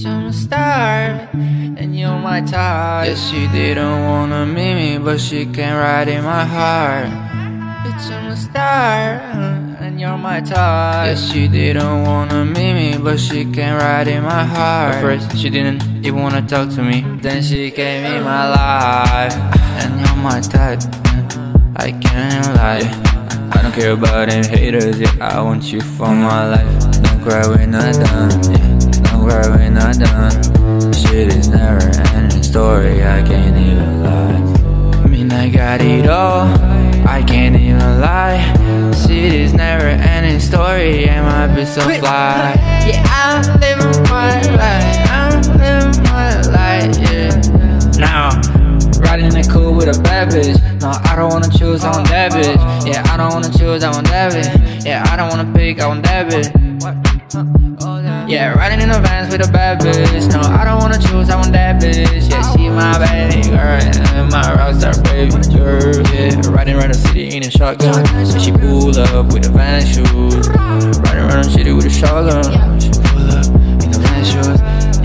my star, and you're my type. Yeah, she didn't wanna meet me, but she came right in my heart. Bitch, I'm a star, and you're my type. Yeah, she didn't wanna meet me, but she came right in my heart. At first, she didn't even wanna talk to me. Then she came in my life, and you're my type. I can't lie. I don't care about any haters, yeah. I want you for my life. Don't cry when I'm done, yeah. Don't cry when I'm done. Shit is never ending story, I can't even lie. I mean, I got it all, I can't even lie. Shit is never ending story, and my bitch so fly. Yeah, I'm living my life, I'm living my life, yeah. Now, riding in the cool with a bad bitch. No, I don't wanna choose, I want that bitch. Yeah, I don't wanna choose, I want that bitch. Yeah, I don't wanna pick, I want that bitch. Yeah, riding in the vans with a bad bitch. No, I don't wanna choose, I want that bitch. Yeah, she my baby girl and my rockstar baby girl. Yeah, riding around the city in a shotgun. Yeah, she pull up with the van shoes. Riding around the city with a shotgun. She pull up in the van shoes.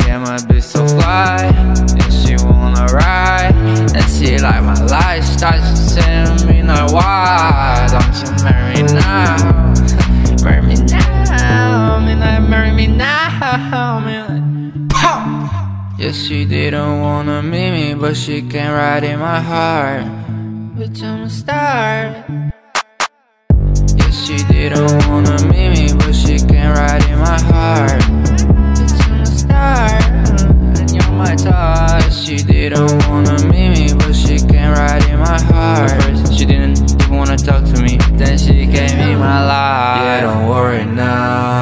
Yeah, my bitch so fly. Yeah, she wanna ride. And she like my lifestyle. She send me no why. Don't you marry now? Marry me now. Me me now. Me like. Yeah, she didn't wanna meet me, but she came right in my heart. Bitch, I'm a star. Yeah, she didn't wanna meet me, but she came right in my heart. Bitch, I'm a star, and you're my type. She didn't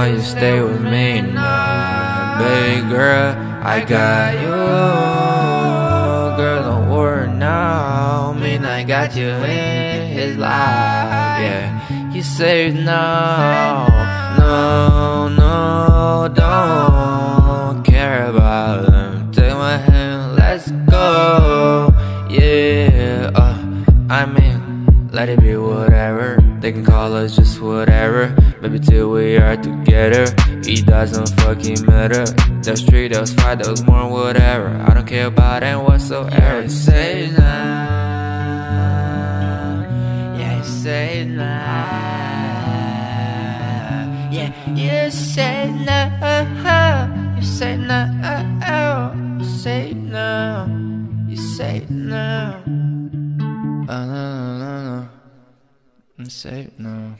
now, you stay with me now, baby girl. I got you, girl. Don't worry now, mean I got you in his life. Yeah, you said no, no, no, don't care about them. Take my hand, let's go. Yeah, uh, I mean, let it be whatever. They can call us just whatever. Maybe till we are together. It doesn't fucking matter. Was three, was five, was more, whatever. I don't care about it whatsoever. Yeah, say nah. Yeah, say nah. Yeah, you say no. You say no. You say no. You say no. Oh, no, no,